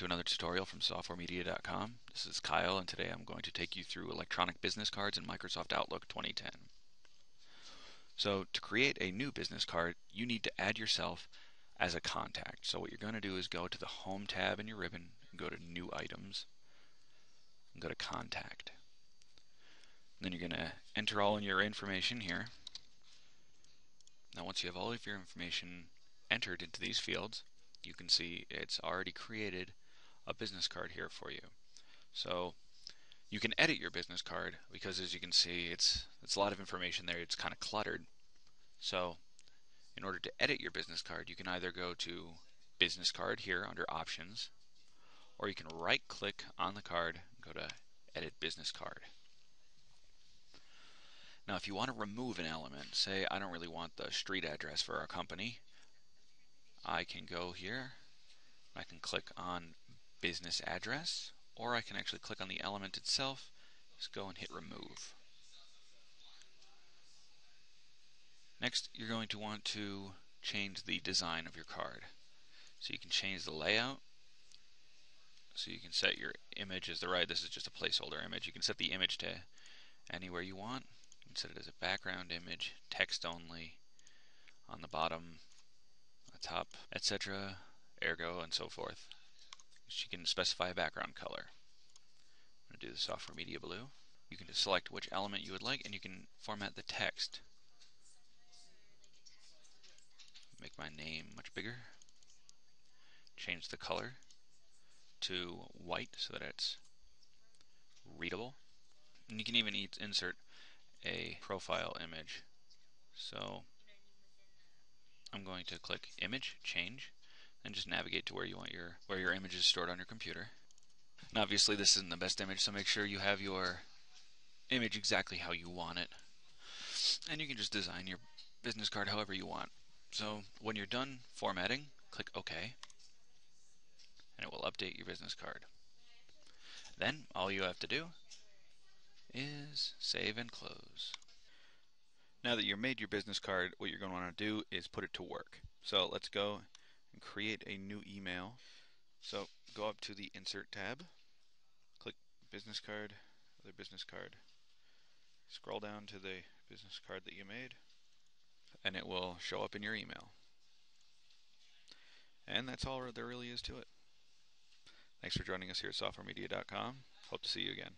to another tutorial from softwaremedia.com. This is Kyle and today I'm going to take you through electronic business cards in Microsoft Outlook 2010. So to create a new business card you need to add yourself as a contact. So what you're going to do is go to the Home tab in your ribbon, go to New Items, and go to Contact. And then you're going to enter all in your information here. Now once you have all of your information entered into these fields, you can see it's already created a business card here for you. So you can edit your business card because as you can see it's it's a lot of information there. It's kind of cluttered. So in order to edit your business card you can either go to business card here under options or you can right click on the card and go to edit business card. Now if you want to remove an element say I don't really want the street address for our company I can go here I can click on business address or I can actually click on the element itself just go and hit remove next you're going to want to change the design of your card so you can change the layout so you can set your image as the right this is just a placeholder image you can set the image to anywhere you want you can set it as a background image text only on the bottom the top, etc., ergo, and so forth. She can specify a background color. I'm going to do the software media blue. You can just select which element you would like, and you can format the text. Make my name much bigger. Change the color to white so that it's readable. And you can even insert a profile image. So I'm going to click Image, Change, and just navigate to where you want your where your image is stored on your computer. And obviously this isn't the best image, so make sure you have your image exactly how you want it. And you can just design your business card however you want. So when you're done formatting, click OK, and it will update your business card. Then all you have to do is save and close. Now that you've made your business card, what you're going to want to do is put it to work. So let's go create a new email. So go up to the Insert tab, click Business Card, other business card. Scroll down to the business card that you made, and it will show up in your email. And that's all there really is to it. Thanks for joining us here at softwaremedia.com. Hope to see you again.